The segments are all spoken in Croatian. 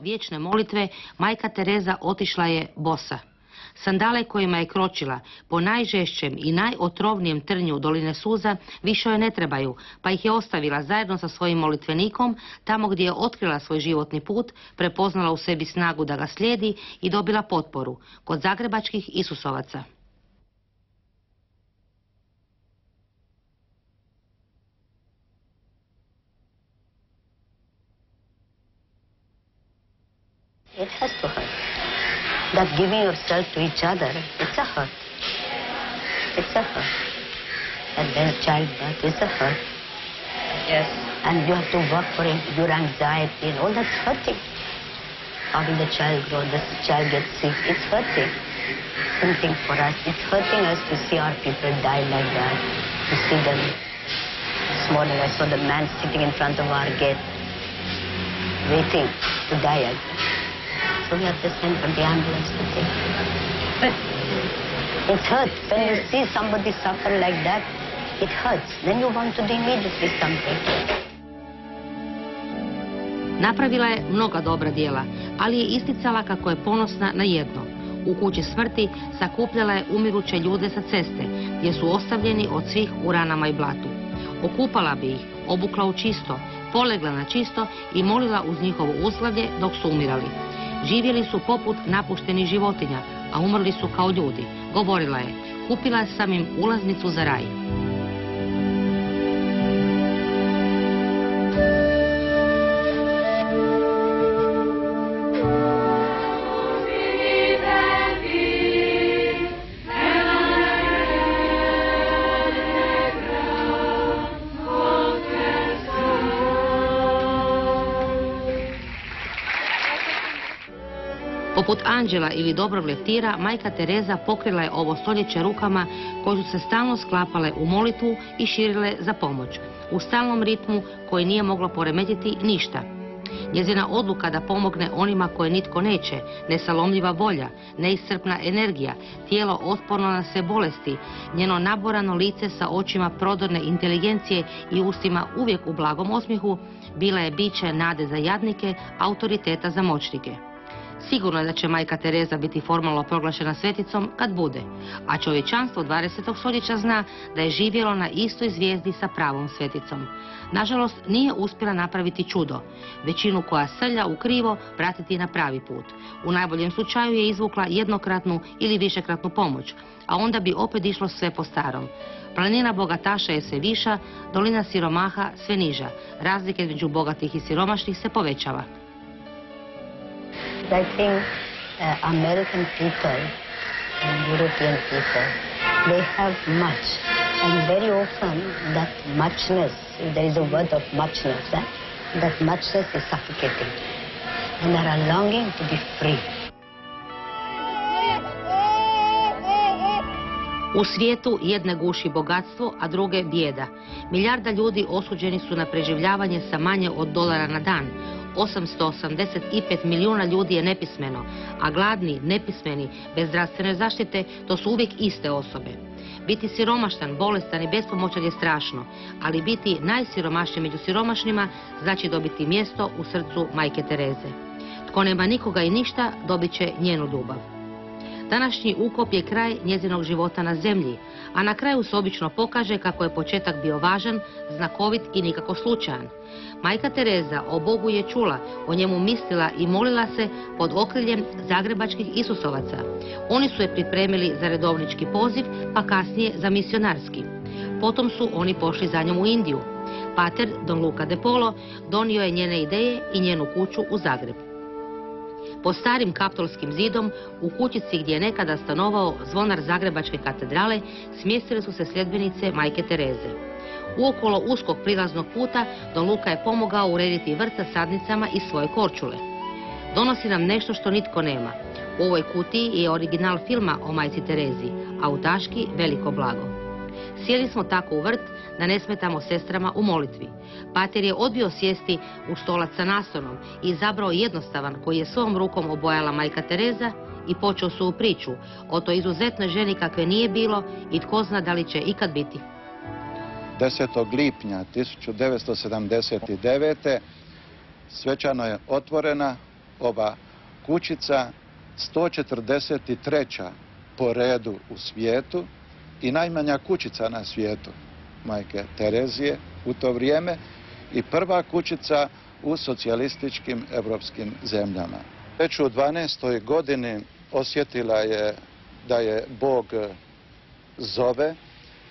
vječne molitve, majka Tereza otišla je bosa. Sandale kojima je kročila po najžešćem i najotrovnijem trnju doline suza više joj ne trebaju, pa ih je ostavila zajedno sa svojim molitvenikom tamo gdje je otkrila svoj životni put, prepoznala u sebi snagu da ga slijedi i dobila potporu kod zagrebačkih Isusovaca. It has to hurt. That giving yourself to each other, it's a hurt. It's a hurt. And then childbirth is a hurt. Yes. And you have to work for it, your anxiety and all that's hurting. How will the child grow? The child gets sick. It's hurting. Same thing for us. It's hurting us to see our people die like that. To see them. This morning I saw the man sitting in front of our gate, waiting to die. So we have to send for the ambulance to take. But It hurts. When you see somebody suffer like that, it hurts. Then you want to do immediately something. Napravila je mnoga dobra djela, ali je isticala kako je ponosna na jedno. U kući smrti sakupljala je umiruće ljude sa ceste, gdje su ostavljeni od svih u ranama i blatu. Okupala bi ih, obukla u čisto, polegla na čisto i molila uz njihovo uslavlje dok su umirali. Živjeli su poput napuštenih životinja, a umrli su kao ljudi. Govorila je, kupila sam im ulaznicu za raj. Poput anđela ili dobrog leptira, majka Tereza pokrila je ovo stoljeće rukama koje su se stalno sklapale u molitvu i širile za pomoć, u stalnom ritmu koji nije moglo poremetiti ništa. Njezina odluka da pomogne onima koje nitko neće, nesalomljiva volja, neiscrpna energija, tijelo otporno na sve bolesti, njeno naborano lice sa očima prodorne inteligencije i ustima uvijek u blagom osmijehu, bila je biće nade za jadnike, autoriteta za moćnike. Sigurno je da će majka Tereza biti formalno proglašena sveticom kad bude, a čovječanstvo 20. stoljeća zna da je živjelo na istoj zvijezdi sa pravom sveticom. Nažalost, nije uspjela napraviti čudo, većinu koja srlja u krivo pratiti na pravi put. U najboljem slučaju je izvukla jednokratnu ili višekratnu pomoć, a onda bi opet išlo sve po starom. Planina bogataša je sve viša, dolina siromaha sve niža. Razlike između bogatih i siromašnih se povećava. I think uh, American people and European people, they have much. And very often that muchness, there is a word of muchness, eh, that muchness is suffocating. And they are longing to be free. U svijetu jedne guši bogatstvo, a druge bijeda. Milijarda ljudi osuđeni su na preživljavanje sa manje od dolara na dan. 885 milijuna ljudi je nepismeno, a gladni, nepismeni, bez zdravstvene zaštite, to su uvijek iste osobe. Biti siromaštan, bolestan i bespomoćan je strašno, ali biti najsiromašniji među siromašnima znači dobiti mjesto u srcu majke Tereze. Tko nema nikoga i ništa, dobit će njenu ljubav. Današnji ukop je kraj njezinog života na zemlji, a na kraju se obično pokaže kako je početak bio važan, znakovit i nikako slučajan. Majka Tereza o Bogu je čula, o njemu mislila i molila se pod okriljem zagrebačkih Isusovaca. Oni su je pripremili za redovnički poziv, pa kasnije za misionarski. Potom su oni pošli za njom u Indiju. Pater Don Luca de Polo donio je njene ideje i njenu kuću u Zagreb. Po starim kaptolskim zidom, u kućici gdje je nekada stanovao zvonar Zagrebačke katedrale, smjestile su se sljedbenice majke Tereze. Uokolo uskog prilaznog puta Don Luka je pomogao urediti vrt sa sadnicama iz svoje korčule. Donosi nam nešto što nitko nema. U ovoj kutiji je original filma o majci Terezi, a u veliko blago. Sjeli smo tako u vrt da ne smetamo sestrama u molitvi. Pater je odbio sjesti u stolac sa nastonom i izabrao jednostavan koji je svom rukom obojala majka Tereza i počeo su u priču o toj izuzetnoj ženi kakve nije bilo i tko zna da li će ikad biti. 10. lipnja 1979. svečano je otvorena ova kućica 143. po redu u svijetu i najmanja kućica na svijetu majke Terezije u to vrijeme i prva kućica u socijalističkim evropskim zemljama. Već u 12. godini osjetila je da je Bog zove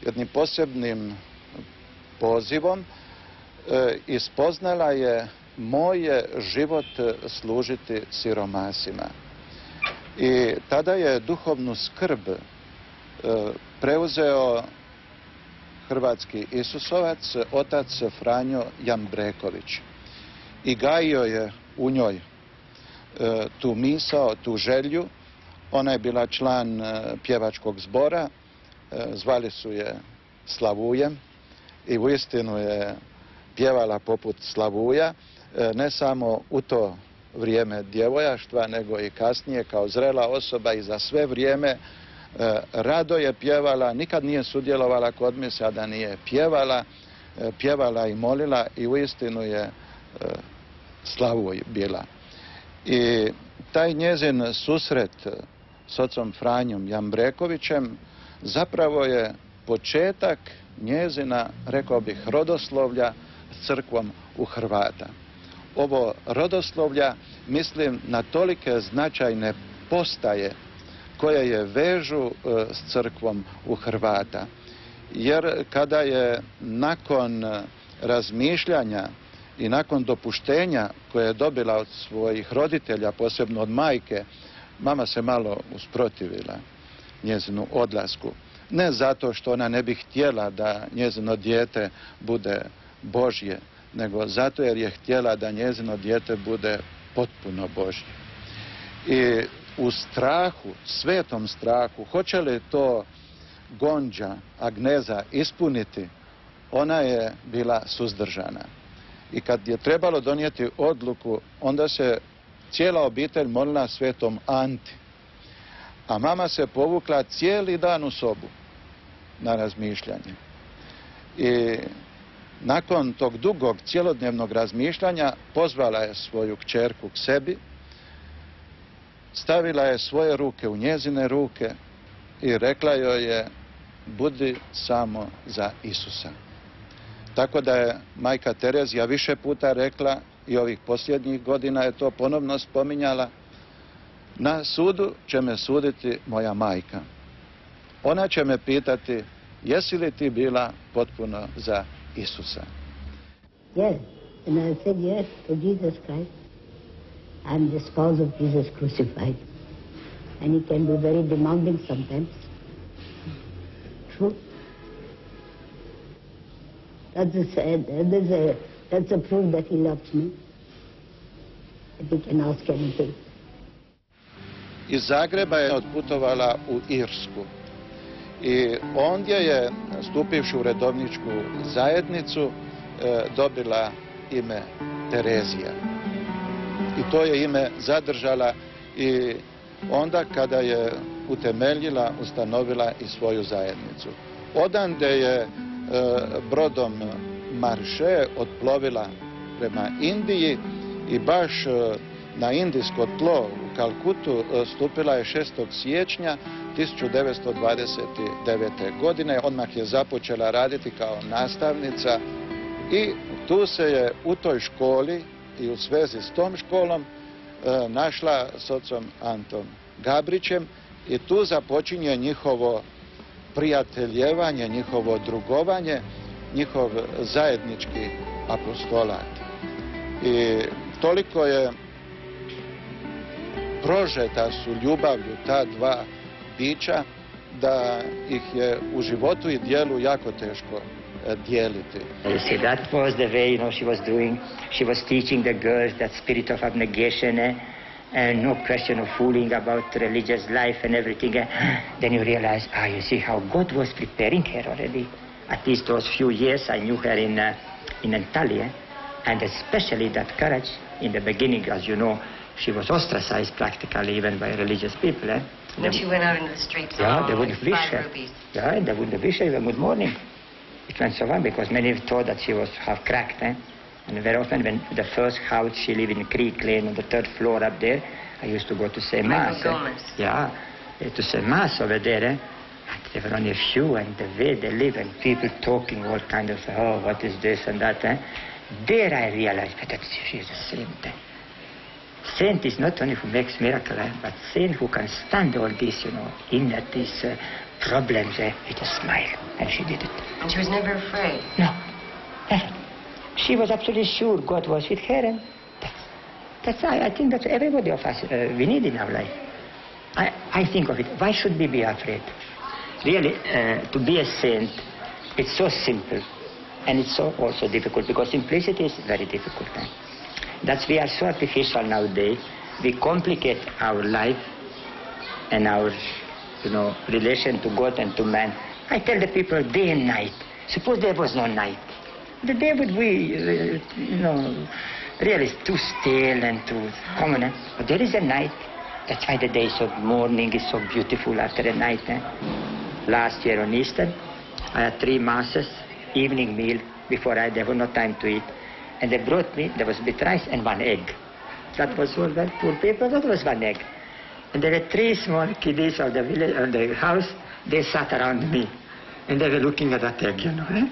jednim posebnim pozivom e, i spoznala je moj život služiti siromasima. I tada je duhovnu skrb preuzeo hrvatski Isusovac, otac Franjo Jambreković. I gajio je u njoj e, tu misao, tu želju. Ona je bila član e, pjevačkog zbora, zvali su je Slavujem i uistinu je pjevala poput Slavuja, ne samo u to vrijeme djevojaštva, nego i kasnije kao zrela osoba i za sve vrijeme e, rado je pjevala, nikad nije sudjelovala kod misa da nije pjevala, e, pjevala i molila i uistinu je e, slavu bila. I taj njezin susret s ocom Franjom Jambrekovićem zapravo je početak njezina, rekao bih, rodoslovlja s crkvom u Hrvata ovo rodoslovlja mislim na tolike značajne postaje koje je vežu e, s crkvom u Hrvata. Jer kada je nakon razmišljanja i nakon dopuštenja koje je dobila od svojih roditelja, posebno od majke, mama se malo usprotivila njezinu odlasku. Ne zato što ona ne bi htjela da njezino dijete bude Božje, nego zato jer je htjela da njezino dijete bude potpuno Božje. I u strahu, svetom strahu, hoće li to Gonđa, Agneza ispuniti, ona je bila suzdržana. I kad je trebalo donijeti odluku, onda se cijela obitelj molila svetom Anti. A mama se povukla cijeli dan u sobu na razmišljanje. I nakon tog dugog cjelodnevnog razmišljanja pozvala je svoju kćerku k sebi, stavila je svoje ruke u njezine ruke i rekla joj je budi samo za Isusa. Tako da je majka Terezija više puta rekla i ovih posljednjih godina je to ponovno spominjala na sudu će me suditi moja majka. Ona će me pitati jesi li ti bila potpuno za Isusa. Yes, and I said yes to Jesus Christ. I'm the spouse of Jesus crucified. And he can be very demanding sometimes. True. That's a, that's a, that's a proof that he loves me. That he can ask anything. Iz Zagreba je odputovala u Irsku. I ondje je, stupivši u redovničku zajednicu, e, dobila ime Terezija. I to je ime zadržala i onda kada je utemeljila, ustanovila i svoju zajednicu. Odande je e, brodom Marše odplovila prema Indiji i baš e, na indijsko tlo u Kalkutu stupila je 6. siječnja 1929. godine. Odmah je započela raditi kao nastavnica i tu se je u toj školi i u svezi s tom školom e, našla s ocom Antom Gabrićem i tu započinje njihovo prijateljevanje, njihovo drugovanje, njihov zajednički apostolat. I toliko je prožeta su ljubavlju ta dva bića da ih je u životu i dijelu jako teško dijeliti. You see, that was the way, you know, she was doing. She was teaching the girls that spirit of abnegation eh? and no question of fooling about religious life and everything. Eh? Then you realize, ah, you see how God was preparing her already. At least those few years I knew her in, uh, in Italy, and especially that courage in the beginning, as you know, she was ostracized practically even by religious people. Eh? When she went out in the streets, yeah, they oh, wouldn't wish her. rupees. Yeah, they wouldn't wish her even good morning. It went so well because many thought that she was half cracked. Eh? And very often when the first house she lived in Creek Lane on the third floor up there, I used to go to say mass. eh. Gomez. Yeah, eh, to say mass over there. Eh? And there were only a few, and the way they live, and people talking all kind of, oh, what is this and that. Eh? There I realized that she is the same thing. Saint is not only who makes miracles, eh, but saint who can stand all this, you know, in that this uh, problems eh, with a smile. And she did it. And she was never afraid. No. never. She was absolutely sure God was with her, and that's, that's I, I think that's everybody of us uh, we need in our life. I, I think of it. Why should we be afraid? Really, uh, to be a saint, it's so simple, and it's so also difficult because simplicity is very difficult. eh? That's we are so artificial nowadays. We complicate our life and our, you know, relation to God and to man. I tell the people day and night. Suppose there was no night. The day would be, you know, really too still and too common. Eh? But there is a night. That's why the day so morning is so beautiful after the night. Eh? Last year on Easter, I had three masses, evening meal before I there was no time to eat, and they brought me there was bit rice and one egg. That was all that poor people. That was one egg. And there were three small kiddies of the village, of the house. They sat around me, and they were looking at that egg, you know, eh?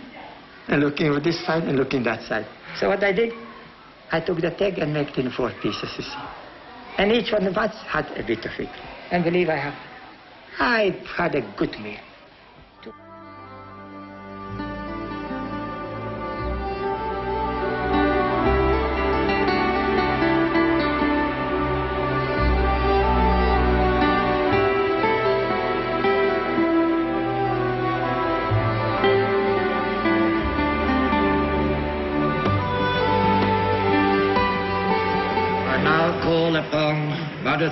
and looking on this side and looking that side. So what I did, I took the egg and made it in four pieces, you see. And each one of us had a bit of it. And believe I have, I had a good meal.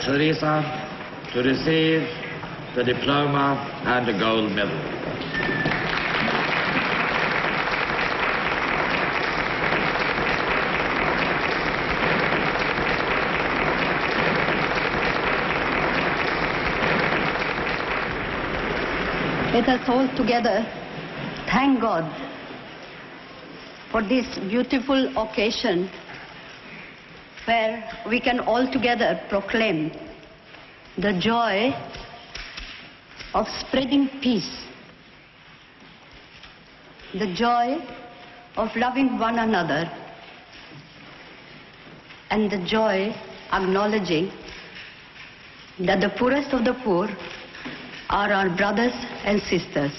Teresa to receive the diploma and the gold medal. Let us all together thank God for this beautiful occasion where we can all together proclaim the joy of spreading peace, the joy of loving one another, and the joy acknowledging that the poorest of the poor are our brothers and sisters.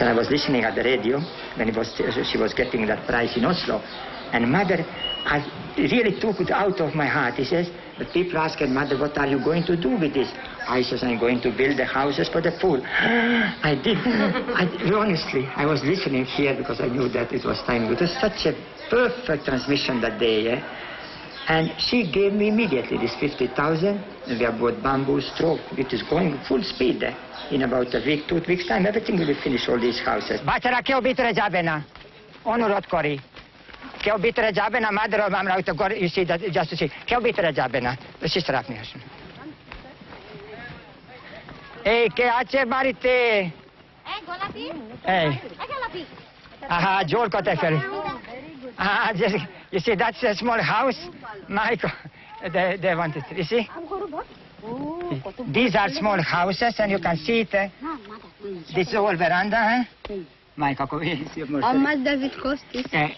And I was listening at the radio when it was, she was getting that prize in Oslo. And mother, I really took it out of my heart. He says, but people ask her, mother, what are you going to do with this? I says, I'm going to build the houses for the poor. I did. I, honestly, I was listening here because I knew that it was time. It was such a perfect transmission that day. Eh? And she gave me immediately this 50,000, and we have bought bamboo straw. It is going full speed. Eh? In about a week, two weeks' time, everything will be finished, all these houses. Bačera keo bitre džabena, onu rotkori. Keo bitre džabena, madero mam rauta gor, you see, that, just to see. Keo bitre džabena, si strafni jašno. Ej, ke ače barite... Ej, eh, golapi? Ej. Ej, golapi? Aha, jor kote fer. Aha, jesi you see, that's a small house. Michael, they, they wanted, you see? These are small houses, and you can see it. eh? This is all veranda, eh? Michael, come here. see more How much does it cost? This? Uh,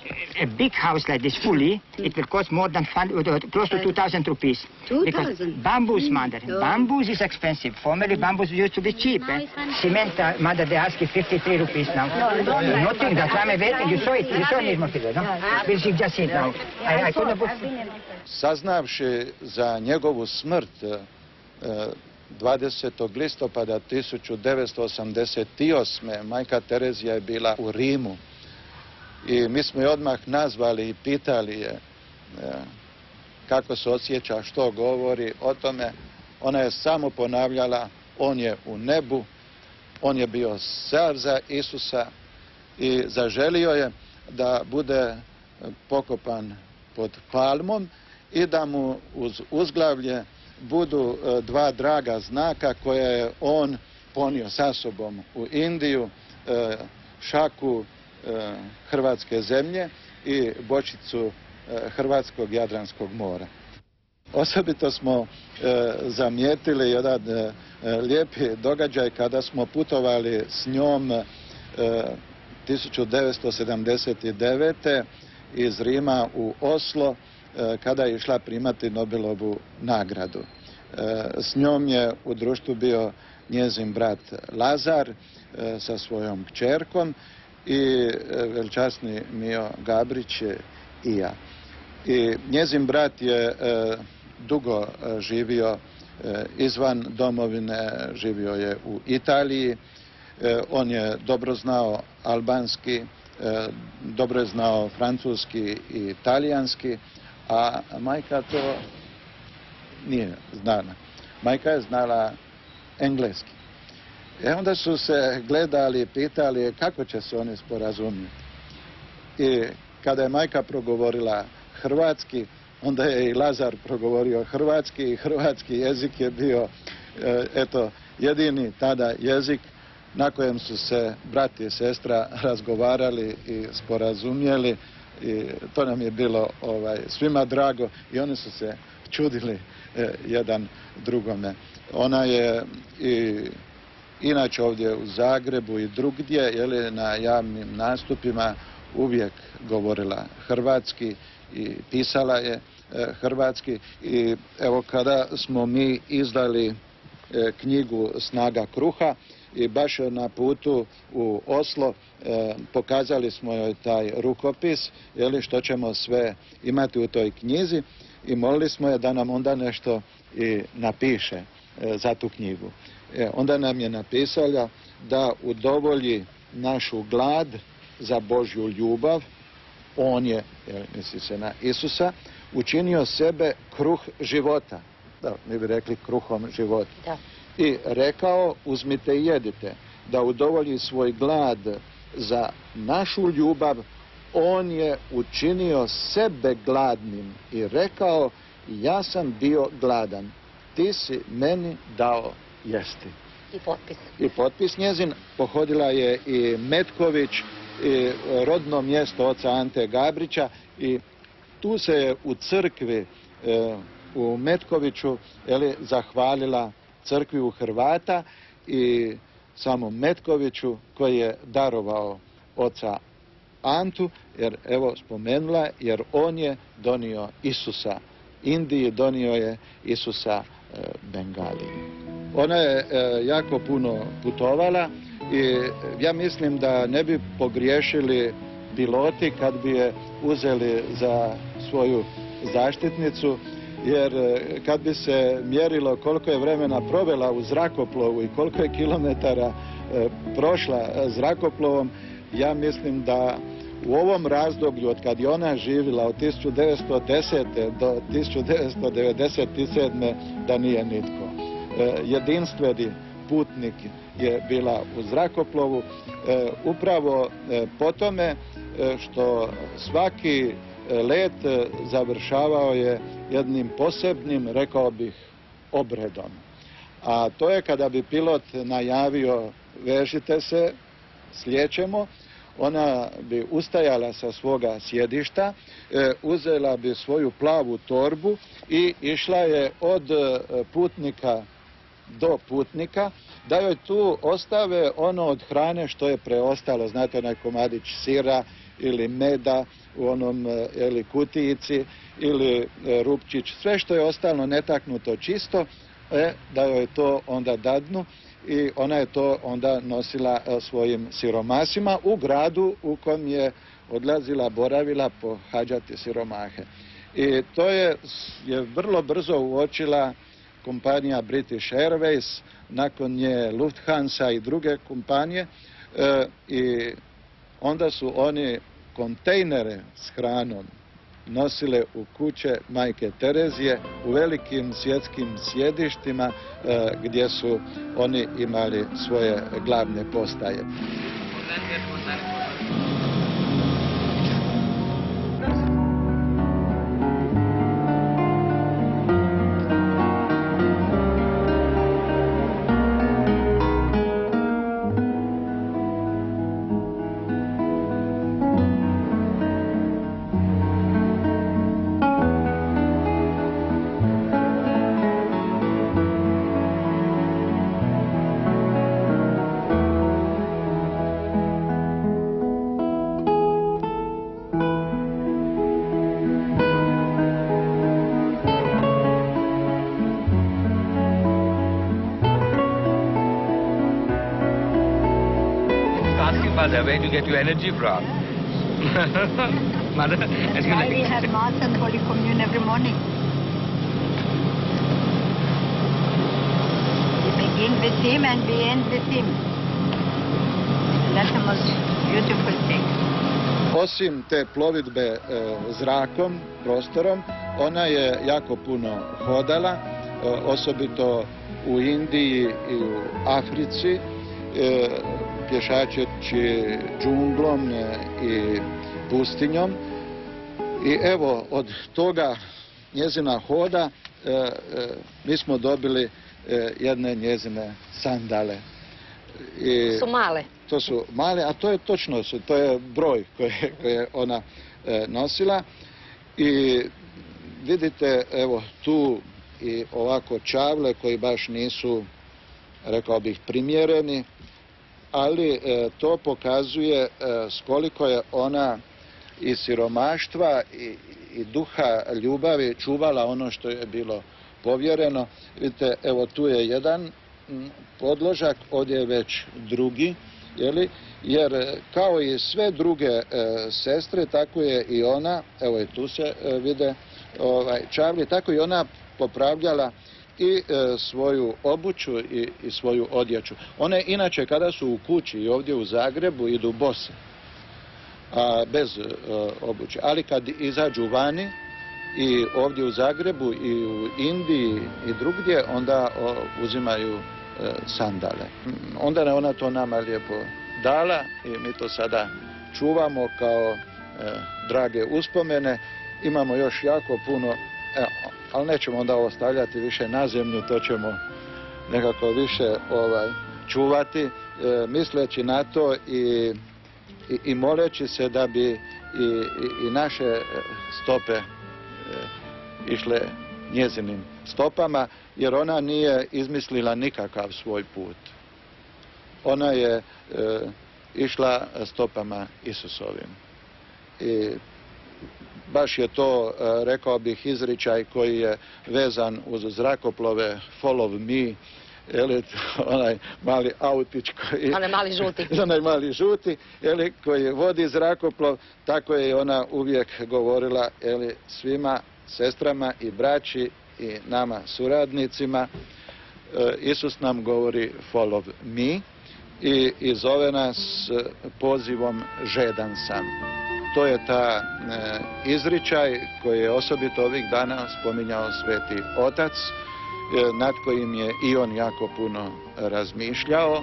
a big house like this, fully, it will cost more than fun, uh, close to 2,000 rupees. 2,000? Because bamboos, mother. Oh. Bamboos is expensive. Formerly, bamboos used to be cheap. Eh? Cement, uh, mother, they ask you 53 rupees now. Nothing. That's why I'm waiting. You saw it. You saw it, Mokile, no? We'll see, just see it now. I, I couldn't put... Saznavši za njegovu smrt e, 20. listopada 1988. majka Terezija je bila u Rimu i mi smo je odmah nazvali i pitali je e, kako se osjeća, što govori o tome. Ona je samo ponavljala, on je u nebu, on je bio car za Isusa i zaželio je da bude pokopan pod palmom i da mu uz uzglavlje budu e, dva draga znaka koje je on ponio sa sobom u Indiju, e, šaku e, Hrvatske zemlje i bočicu Hrvatskog Jadranskog mora. Osobito smo zamijetili jedan lijepi događaj kada smo putovali s njom 1979. iz Rima u Oslo kada je išla primati Nobelovu nagradu. E, s njom je u društvu bio njezin brat Lazar e, sa svojom kćerkom i veličasni Mio Gabrić i ja. I njezin brat je dugo živio izvan domovine, živio je u Italiji, on je dobro znao albanski, dobro je znao francuski i talijanski, a majka to nije znala. Majka je znala engleski. E onda su se gledali i pitali kako će se oni sporazumjeti. I kada je majka progovorila hrvatski, onda je i Lazar progovorio hrvatski i hrvatski jezik je bio e, eto jedini tada jezik na kojem su se brat i sestra razgovarali i sporazumjeli i to nam je bilo ovaj, svima drago i oni su se čudili e, jedan drugome. Ona je i inače ovdje u Zagrebu i drugdje je na javnim nastupima uvijek govorila hrvatski i pisala je e, hrvatski i evo kada smo mi izdali e, knjigu Snaga kruha i baš na putu u Oslo e, pokazali smo joj taj rukopis, jeli, što ćemo sve imati u toj knjizi i molili smo je da nam onda nešto i napiše e, za tu knjigu. E, onda nam je napisala da udovolji našu glad za Božju ljubav, on je, misli se na Isusa, učinio sebe kruh života. Da, mi bi rekli kruhom života. Da i rekao uzmite i jedite da udovolji svoj glad za našu ljubav on je učinio sebe gladnim i rekao ja sam bio gladan ti si meni dao jesti. I potpis. I potpis njezin pohodila je i Metković i rodno mjesto oca Ante Gabrića i tu se je u crkvi e, u Metkoviću je zahvalila crkvi u Hrvata i samom Metkoviću koji je darovao oca Antu, jer evo spomenula, jer on je donio Isusa Indiji, donio je Isusa e. Ona je e, jako puno putovala i ja mislim da ne bi pogriješili piloti kad bi je uzeli za svoju zaštitnicu jer e, kad bi se mjerilo koliko je vremena provela u zrakoplovu i koliko je kilometara e, prošla zrakoplovom, ja mislim da u ovom razdoblju od kad je ona živjela od 1910. do 1997. da nije nitko. E, jedinstveni putnik je bila u zrakoplovu upravo po tome što svaki let završavao je jednim posebnim, rekao bih, obredom. A to je kada bi pilot najavio vežite se, slijećemo, ona bi ustajala sa svoga sjedišta, e, uzela bi svoju plavu torbu i išla je od e, putnika do putnika, da joj tu ostave ono od hrane što je preostalo, znate onaj komadić sira ili meda u onom ili e, kutijici ili e, rupčić, sve što je ostalo netaknuto čisto, e, da joj to onda dadnu i ona je to onda nosila e, svojim siromasima u gradu u kojem je odlazila, boravila pohađati siromahe. I to je, je vrlo brzo uočila kompanija British Airways, nakon nje Lufthansa i druge kompanije i onda su oni kontejnere s hranom nosile u kuće majke Terezije u velikim svjetskim sjedištima e, gdje su oni imali svoje glavne postaje. Your energy from? Mother, as you Why we have Mass and Holy Communion every morning. We begin with Him and we end with Him. That's the most beautiful thing. Osim te plovidbe e, zrakom, prostorom, ona je jako puno hodala, e, osobito u Indiji i u Africi, e, pješačeći džunglom e, i pustinjom. I evo, od toga njezina hoda e, e, mi smo dobili jedne njezine sandale. I, Su male. to su male, a to je točno, to je broj koje, je ona nosila. I vidite, evo tu i ovako čavle koji baš nisu, rekao bih, primjereni, ali e, to pokazuje e, s koliko je ona i siromaštva i, i duha ljubavi čuvala ono što je bilo povjereno. Vidite, evo tu je jedan podložak, ovdje je već drugi, jeli? jer e, kao i sve druge sestre, tako je i ona, evo i tu se vide ovaj, čavli, tako i ona popravljala i e, svoju obuću i, i svoju odjeću. One inače kada su u kući i ovdje u Zagrebu idu bose, a, bez e, obuće. Ali kad izađu vani i ovdje u Zagrebu i u Indiji i drugdje, onda o, uzimaju e, sandale. Onda je ona to nama lijepo dala i mi to sada čuvamo kao e, drage uspomene. Imamo još jako puno, evo, ali nećemo onda ovo stavljati više na zemlju, to ćemo nekako više ovaj čuvati, e, misleći na to i, i, i moleći se da bi i, i, i naše e, stope e, išle njezinim stopama, jer ona nije izmislila nikakav svoj put. Ona je e, išla stopama Isusovim. I baš je to, e, rekao bih, izričaj koji je vezan uz zrakoplove follow me, jeli, onaj mali autić koji... Onaj mali žuti. onaj mali žuti, jeli, koji vodi zrakoplov, tako je ona uvijek govorila jeli, svima sestrama i braći i nama suradnicima. E, Isus nam govori follow me i, i zove nas e, pozivom žedan sam. To je ta e, izričaj koji je osobito ovih dana spominjao sveti otac, e, nad kojim je i on jako puno razmišljao,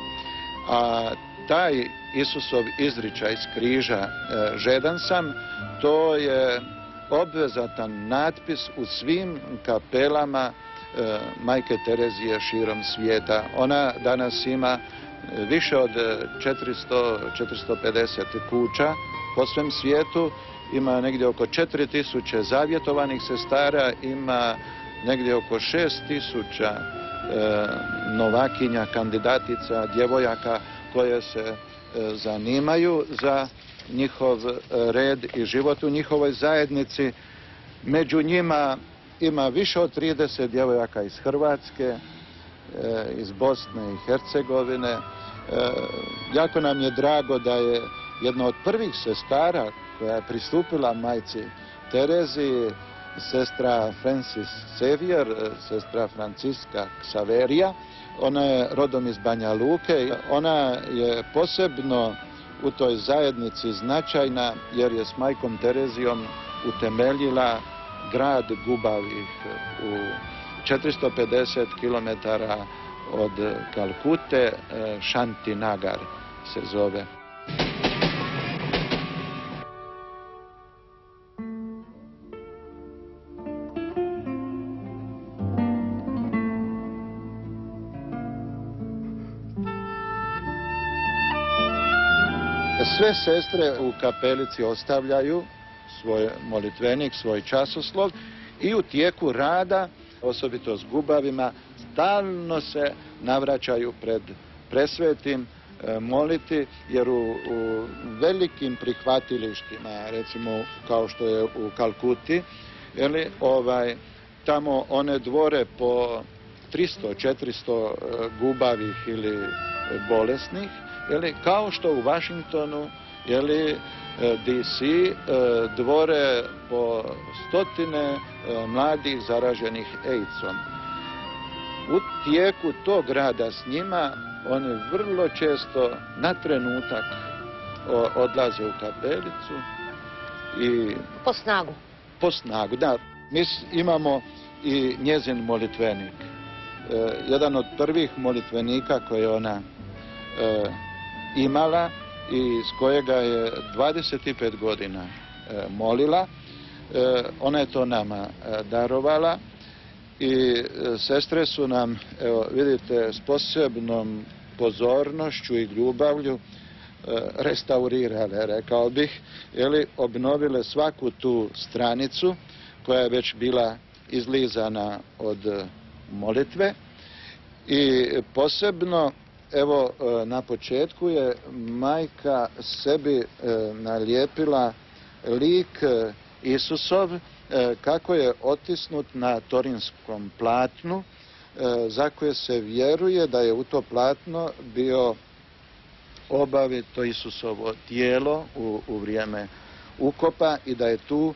a taj Isusov izričaj s križa e, žedan sam, to je obvezatan natpis u svim kapelama Majke Terezije širom svijeta. Ona danas ima više od e, 400-450 kuća po svem svijetu, ima negdje oko 4000 zavjetovanih sestara, ima negdje oko 6000 e, novakinja, kandidatica, djevojaka koje se e, zanimaju za njihov e, red i život u njihovoj zajednici. Među njima ima više od 30 djevojaka iz Hrvatske, e, iz Bosne i Hercegovine. Jako nam je drago da je jedna od prvih sestara koja je pristupila majci Terezi, sestra Francis Xavier, e, sestra Franciska Xaverija. Ona je rodom iz Banja Luke. Ona je posebno u toj zajednici značajna jer je s majkom Terezijom utemeljila grad Gubavih u 450 km od Kalkute, e, Shantinagar se zove. Sve sestre u kapelici ostavljaju svoj molitvenik, svoj časoslov i u tijeku rada, osobito s gubavima, stalno se navraćaju pred presvetim e, moliti, jer u, velikim prihvatilištima, recimo kao što je u Kalkuti, jeli, ovaj, tamo one dvore po 300-400 e, gubavih ili bolesnih, Jeli, kao što u Washingtonu jeli, e, DC e, dvore po stotine e, mladih zaraženih AIDS-om. U tijeku tog rada s njima oni vrlo često na trenutak odlaze u kapelicu i Po snagu. po snagu. Da, mi imamo i njezin molitvenik. jedan od prvih molitvenika koje ona imala i s kojega je 25 godina e, molila. E, ona je to nama e, darovala i sestre su nam, evo vidite, s posebnom pozornošću i ljubavlju restaurirale, rekao bih, ili obnovile svaku tu stranicu koja je već bila izlizana od molitve i posebno Evo, e, na početku je majka sebi e, nalijepila lik e, Isusov kako je otisnut na torinskom platnu za koje se vjeruje da je u to platno bio obavito Isusovo tijelo u, u vrijeme ukopa i da je tu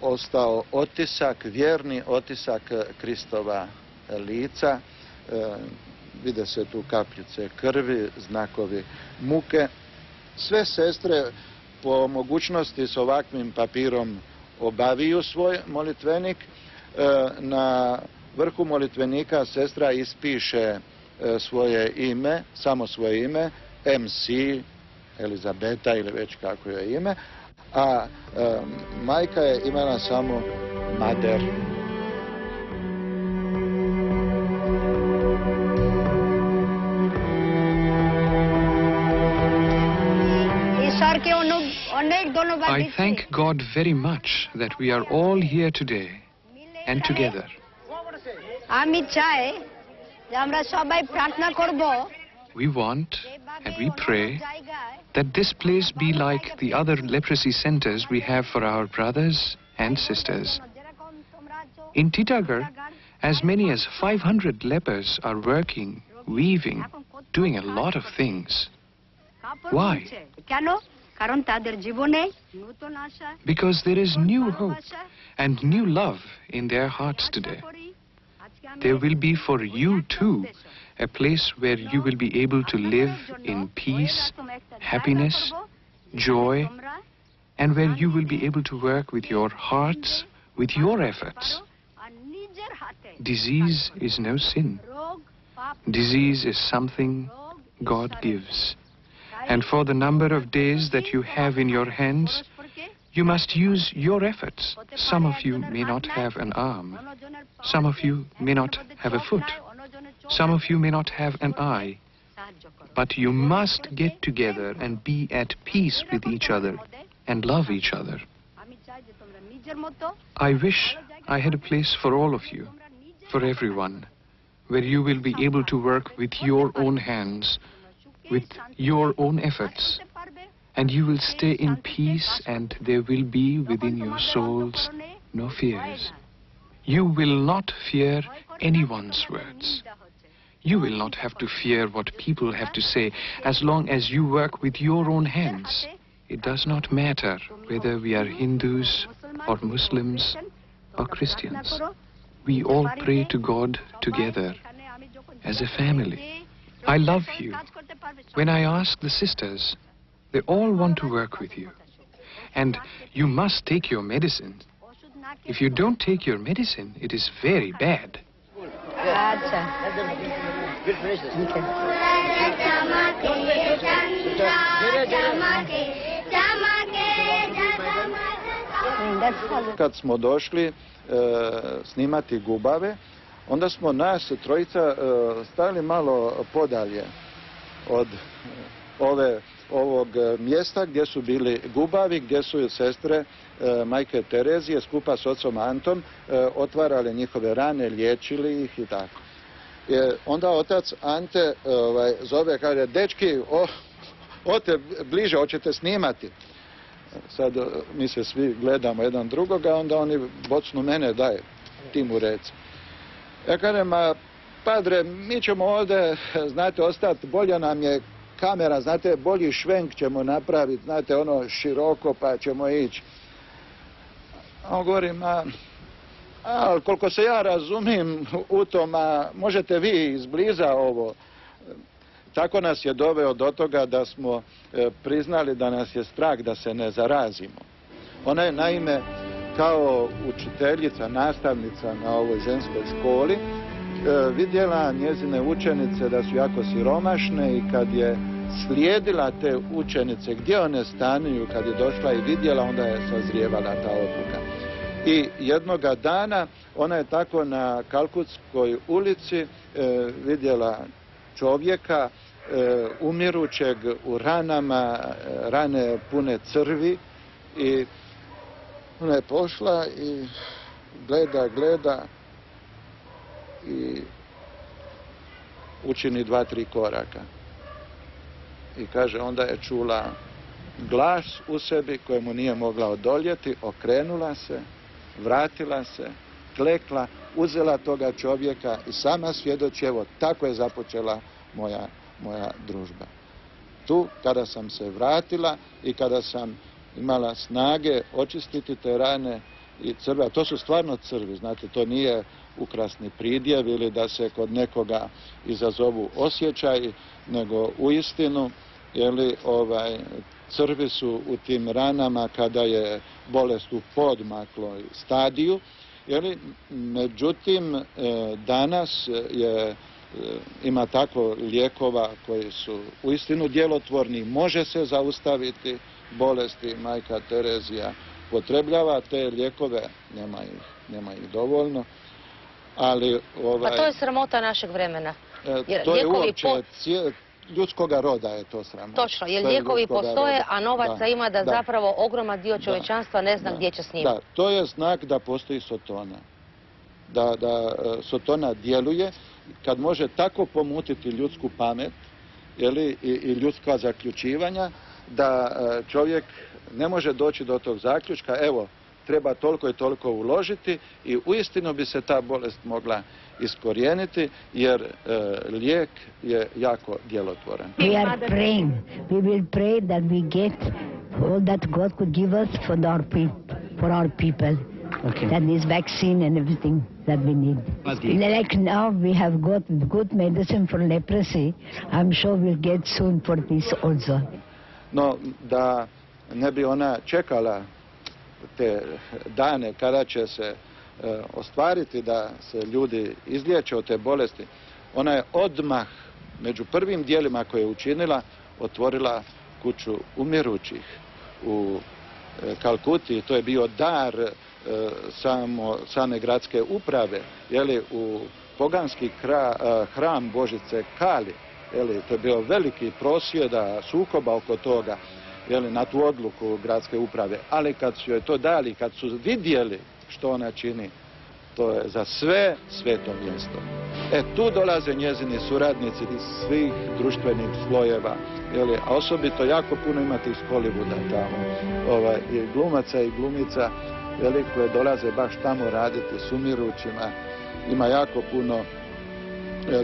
ostao otisak, vjerni otisak Kristova lica vide se tu kapljice krvi, znakovi muke. Sve sestre po mogućnosti s ovakvim papirom obaviju svoj molitvenik. E, na vrhu molitvenika sestra ispiše e, svoje ime, samo svoje ime, MC, Elizabeta ili već kako je ime, a e, majka je imala samo Mader. I thank God very much that we are all here today and together. We want and we pray that this place be like the other leprosy centers we have for our brothers and sisters. In Titagar, as many as 500 lepers are working, weaving, doing a lot of things. Why? Because there is new hope and new love in their hearts today. There will be for you too a place where you will be able to live in peace, happiness, joy, and where you will be able to work with your hearts, with your efforts. Disease is no sin. Disease is something God gives. And for the number of days that you have in your hands, you must use your efforts. Some of you may not have an arm. Some of you may not have a foot. Some of you may not have an eye. But you must get together and be at peace with each other and love each other. I wish I had a place for all of you, for everyone, where you will be able to work with your own hands with your own efforts. And you will stay in peace and there will be within your souls no fears. You will not fear anyone's words. You will not have to fear what people have to say as long as you work with your own hands. It does not matter whether we are Hindus or Muslims or Christians. We all pray to God together as a family. I love you. When I ask the sisters, they all want to work with you. And you must take your medicine. If you don't take your medicine, it is very bad. Kad smo došli e, snimati gubave, onda smo nas trojica e, stali malo podalje od e, ove, ovog mjesta gdje su bili gubavi, gdje su sestre e, majke Terezije skupa s ocom Antom otvarale njihove rane, liječili ih i tako. onda otac Ante ovaj, zove, kaže, dečki, o, ote bliže, hoćete snimati. Sad mi se svi gledamo jedan drugoga, onda oni bocnu mene, daj, ti mu reci. Ja kažem, padre, mi ćemo ovdje, znate, ostati, bolje nam je kamera, znate, bolji švenk ćemo napraviti, znate, ono široko pa ćemo ići. On govori, ma, a, koliko se ja razumijem u tom, a možete vi izbliza ovo. Tako nas je doveo do toga da smo e, priznali da nas je strah da se ne zarazimo. Ona je naime kao učiteljica, nastavnica na ovoj ženskoj školi e, vidjela njezine učenice da su jako siromašne i kad je slijedila te učenice gdje one stanuju, kad je došla i vidjela, onda je sazrijevala ta odluka. I jednoga dana ona je tako na Kalkutskoj ulici e, vidjela čovjeka e, umirućeg u ranama, rane pune crvi i ona je pošla i gleda, gleda i učini dva, tri koraka. I kaže, onda je čula glas u sebi kojemu nije mogla odoljeti, okrenula se, vratila se, klekla, uzela toga čovjeka i sama svjedoči, evo, tako je započela moja, moja družba. Tu, kada sam se vratila i kada sam imala snage očistiti te rane i crve, a to su stvarno crvi, znate, to nije ukrasni pridjev ili da se kod nekoga izazovu osjećaj, nego u istinu, jeli, ovaj, crvi su u tim ranama kada je bolest u podmakloj stadiju, jeli, međutim, e, danas je e, ima tako lijekova koji su u istinu djelotvorni, može se zaustaviti, bolesti majka Terezija potrebljava te lijekove, nema ih, nema ih dovoljno. Ali, ovaj, Pa to je sramota našeg vremena. e, jer to je uopće ljudskoga roda je to sramota. Točno, jer To je lijekovi postoje, roda. a novaca ima da, da. zapravo ogroman dio čovječanstva ne zna Da. gdje će s njim. Da, to je znak da postoji sotona. Da, da e, sotona djeluje kad može tako pomutiti ljudsku pamet jeli, i, i ljudska zaključivanja da e, čovjek ne može doći do tog zaključka, evo, treba toliko i toliko uložiti i uistinu bi se ta bolest mogla iskorijeniti jer e, lijek je jako djelotvoran. We are praying. We will pray that we get all that God could give us for our, pe- for our people. Okay. That is vaccine and everything that we need. Like now we have got good medicine for leprosy. I'm sure we'll get soon for this also. No, da ne bi ona čekala te dane kada će se e, ostvariti da se ljudi izliječe od te bolesti, ona je odmah među prvim dijelima koje je učinila otvorila kuću umirućih u e, Kalkuti. To je bio dar e, samo, same gradske uprave, jeli, u poganski hram Božice Kali. Jeli, to je bio veliki prosvjeda, sukoba oko toga na tu odluku gradske uprave. Ali kad su joj to dali, kad su vidjeli što ona čini, to je za sve sveto mjesto. E tu dolaze njezini suradnici iz svih društvenih slojeva, jeli, a osobito jako puno ima tih iz Hollywooda tamo, ovaj, i glumaca i glumica, koje dolaze baš tamo raditi s umirućima. Ima jako puno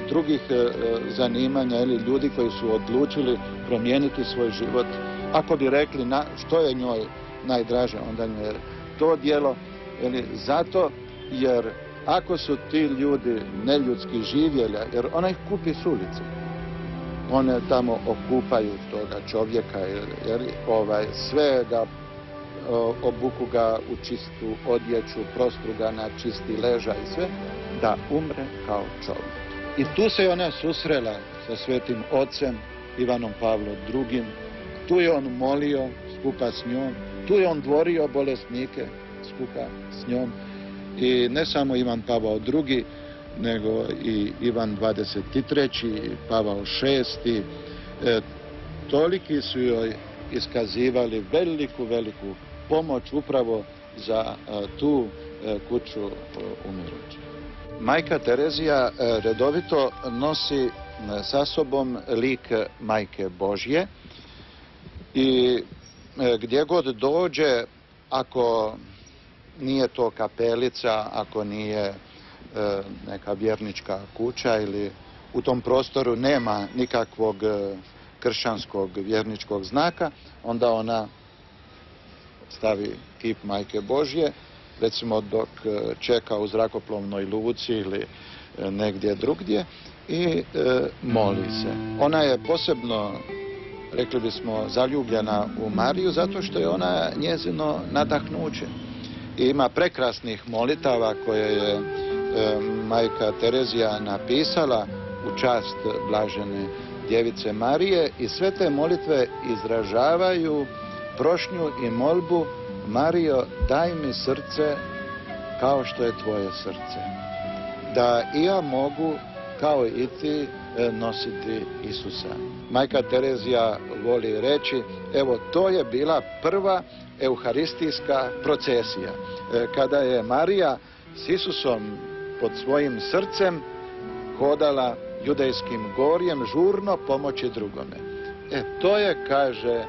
drugih e, zanimanja ili ljudi koji su odlučili promijeniti svoj život. Ako bi rekli na, što je njoj najdraže, onda je to djelo, ili zato jer ako su ti ljudi neljudski živjeli, jer ona ih kupi s ulice, one tamo okupaju toga čovjeka, jer, ovaj, sve o, obuku ga u čistu odjeću, prostru ga na čisti ležaj i sve, da umre kao čovjek. I tu se ona susrela sa svetim ocem Ivanom Pavlom II. Tu je on molio skupa s njom, tu je on dvorio bolesnike skupa s njom. I ne samo Ivan Pavao II, nego i Ivan 23. i Pavao VI. E, toliki su joj iskazivali veliku, veliku pomoć upravo za e, tu e, kuću umirućih. Majka Terezija e, redovito nosi e, sa sobom lik Majke Božje i e, gdje god dođe, ako nije to kapelica, ako nije neka vjernička kuća ili u tom prostoru nema nikakvog kršćanskog vjerničkog znaka, onda ona stavi kip Majke Božje, recimo dok e, čeka u zrakoplovnoj luci ili e, negdje drugdje i e, moli se. Ona je posebno, rekli bismo, zaljubljena u Mariju zato što je ona njezino nadahnuće. I ima prekrasnih molitava koje je majka Terezija napisala u čast blažene djevice Marije i sve te molitve izražavaju prošnju i molbu Mario, daj mi srce kao što je tvoje srce. Da i ja mogu, kao i ti, e, nositi Isusa. Majka Terezija voli reći, evo to je bila prva euharistijska procesija. E, kada je Marija s Isusom pod svojim srcem hodala judejskim gorjem žurno pomoći drugome. E, to je, kaže,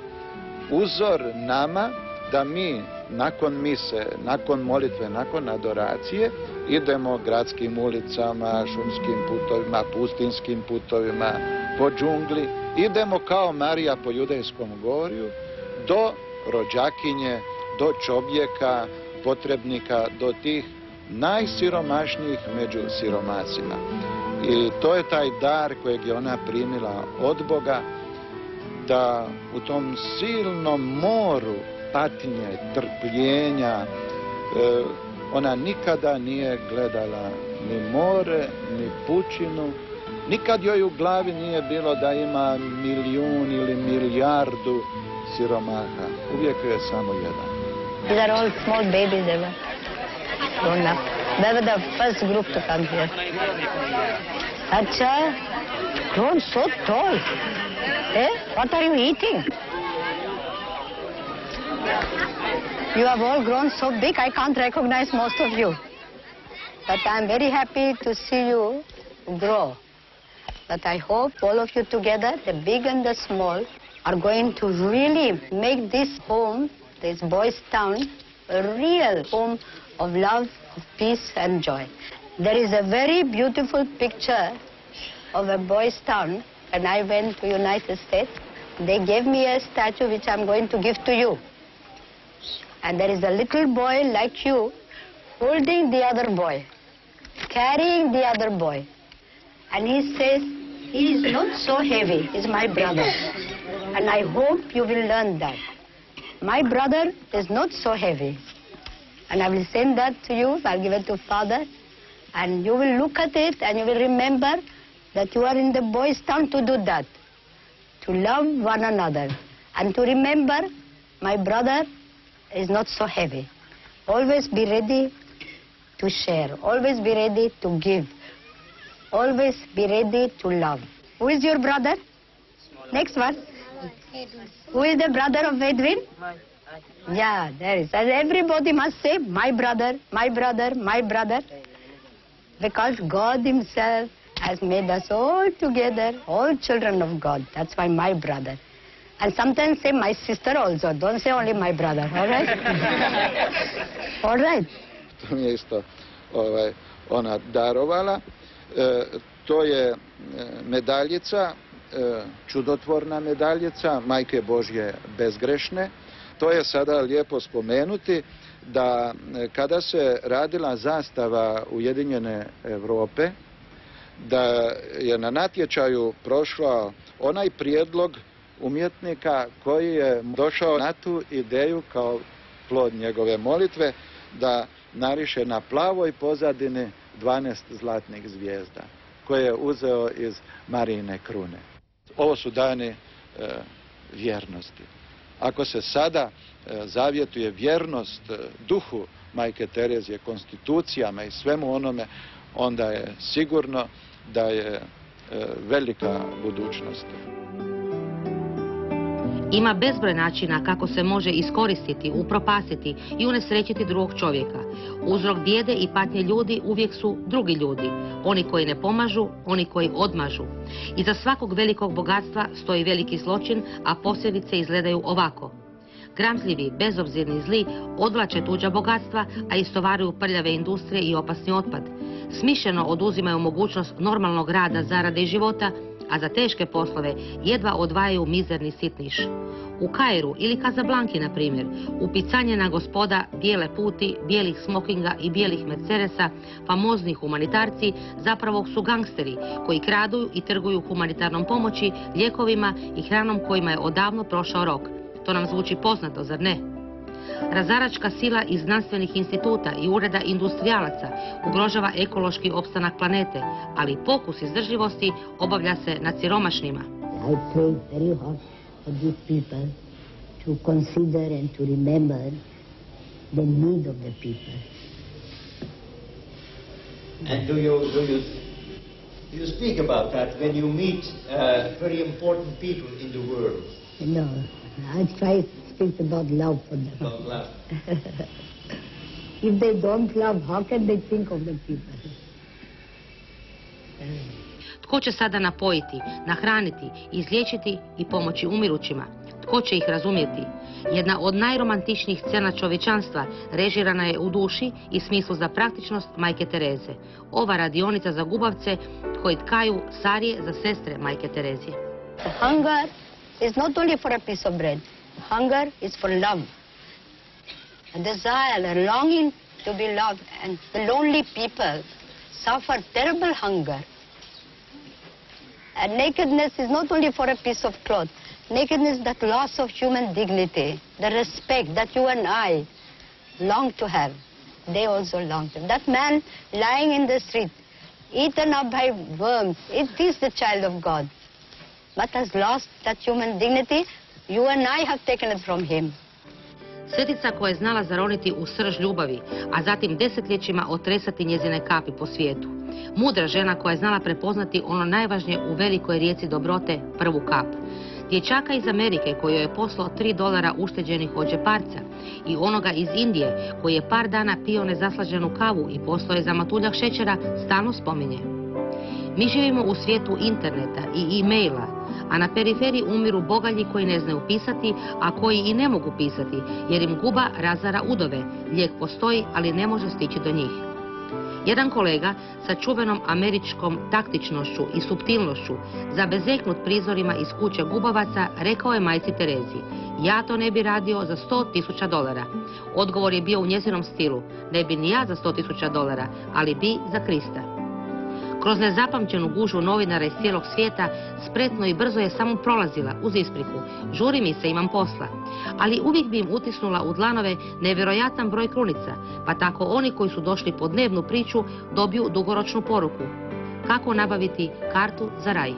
uzor nama da mi nakon mise, nakon molitve, nakon adoracije idemo gradskim ulicama, šumskim putovima, pustinskim putovima, po džungli, idemo kao Marija po judejskom gorju do rođakinje, do čovjeka, potrebnika, do tih najsiromašnijih među siromasima. I to je taj dar kojeg je ona primila od Boga, da u tom silnom moru patnje, trpljenja, e, ona nikada nije gledala ni more, ni pučinu, nikad joj u glavi nije bilo da ima milijun ili milijardu siromaha. Uvijek je samo jedan. These are all small babies ever grown up. They were the first group to come here. Such a grown so tall. Eh? What are you eating? You have all grown so big, I can't recognize most of you. But I'm very happy to see you grow. But I hope all of you together, the big and the small, are going to really make this home, this boys' town, a real home of love, of peace and joy. There is a very beautiful picture of a boys' town when I went to United States. They gave me a statue which I'm going to give to you. And there is a little boy like you holding the other boy, carrying the other boy. And he says, he is not so heavy, he's my brother. And I hope you will learn that. My brother is not so heavy. And I will send that to you, I'll give it to father. And you will look at it and you will remember that you are in the boys' town to do that. To love one another. And to remember, my brother is not so heavy. Always be ready to share. Always be ready to give. Always be ready to love. Who is your brother? Next one. Who is the brother of Edwin? Yeah, there is. And everybody must say, my brother, my brother, my brother. Because God himself has made us all together, all children of God. That's why my brother. And sometimes say my sister also. Don't say only my brother, all right? all right. To mi je isto ovaj, ona darovala. E, to je e, medaljica, e, čudotvorna medaljica Majke Božje bezgrešne. To je sada lijepo spomenuti da kada se radila zastava Ujedinjene Europe, da je na natječaju prošla onaj prijedlog umjetnika koji je došao na tu ideju kao plod njegove molitve da nariše na plavoj pozadini 12 zlatnih zvijezda koje je uzeo iz Marijine krune. Ovo su dani e, vjernosti. Ako se sada e, zavjetuje vjernost e, duhu Majke Terezije, konstitucijama i svemu onome, onda je sigurno da je velika budućnost. Ima bezbroj načina kako se može iskoristiti, upropastiti i unesrećiti drugog čovjeka. Uzrok bijede i patnje ljudi uvijek su drugi ljudi. Oni koji ne pomažu, oni koji odmažu. Iza svakog velikog bogatstva stoji veliki zločin, a posljedice izgledaju ovako. Gramzljivi, bezobzirni zli odvlače tuđa bogatstva, a istovaruju prljave industrije i opasni otpad. Smišljeno oduzimaju mogućnost normalnog rada, zarade i života, a za teške poslove jedva odvajaju mizerni sitniš. U Kairu ili Kazablanki, na primjer, upicanjena gospoda bijele puti, bijelih smokinga i bijelih mercedesa, famozni humanitarci, zapravo su gangsteri koji kradu i trguju humanitarnom pomoći, lijekovima i hranom kojima je odavno prošao rok. To nam zvuči poznato, zar ne? Razaračka sila iz znanstvenih instituta i ureda industrijalaca ugrožava ekološki opstanak planete, ali pokus izdržljivosti obavlja se nad siromašnima. I pray very hard for these people to consider and to remember the need of the people. And do you, do you, do you speak about that when you meet uh, very important people in the world? No, I try speak about love for them. About love. if they don't love, how can they think of the people? Tko će sada napojiti, nahraniti, izliječiti i pomoći umirućima? Tko će ih razumjeti? Jedna od najromantičnijih scena čovječanstva režirana je u duši i smislu za praktičnost majke Tereze. Ova radionica za gubavce koji tkaju sarije za sestre majke Terezije. Hunger is not only for a piece of bread. Hunger is for love. A desire, a longing to be loved. And the lonely people suffer terrible hunger. And nakedness is not only for a piece of cloth. Nakedness that loss of human dignity, the respect that you and I long to have. They also long to. That man lying in the street, eaten up by worms, it is the child of God. But has lost that human dignity, you and I have taken it from him. Svetica koja je znala zaroniti u srž ljubavi, a zatim desetljećima otresati njezine kapi po svijetu. Mudra žena koja je znala prepoznati ono najvažnije u velikoj rijeci dobrote, prvu kap. Dječaka iz Amerike koji je poslao 3 dolara ušteđenih od džeparca i onoga iz Indije koji je par dana pio nezaslađenu kavu i poslao je za matuljak šećera, stalno spominje. Mi živimo u svijetu interneta i e-maila, a na periferiji umiru bogalji koji ne znaju pisati, a koji i ne mogu pisati, jer im guba razara udove. Lijek postoji, ali ne može stići do njih. Jedan kolega sa čuvenom američkom taktičnošću i subtilnošću, zabezeknut prizorima iz kuće gubavaca, rekao je majci Terezi, ja to ne bi radio za 100 tisuća dolara. Odgovor je bio u njezinom stilu, ne bi ni ja za 100 tisuća dolara, ali bi za Krista. Kroz nezapamćenu gužu novinara iz cijelog svijeta spretno i brzo je samo prolazila uz ispriku. Žuri mi se, imam posla. Ali uvijek bi im utisnula u dlanove nevjerojatan broj krunica, pa tako oni koji su došli po dnevnu priču dobiju dugoročnu poruku. Kako nabaviti kartu za raj?